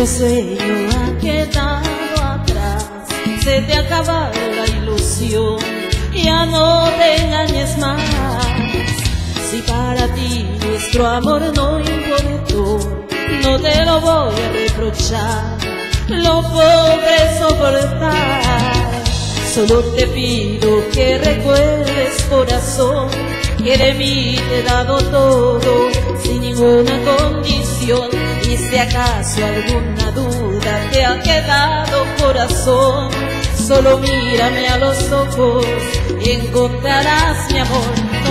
Tu sueño ha quedado atrás, se te acaba la ilusión, ya no te engañes más. Si para ti nuestro amor no importó, no te lo voy a reprochar, lo podré soportar. Solo te pido que recuerdes corazón, que de mí te he dado todo, sin ninguna condición. Si acaso alguna duda te ha quedado corazón, solo mírame a los ojos y encontrarás mi amor. No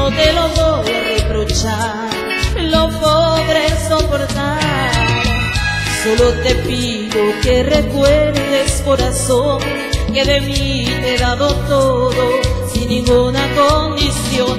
no te lo voy a reprochar, lo podré soportar. Solo te pido que recuerdes corazón que de mí te he dado todo, sin ninguna condición,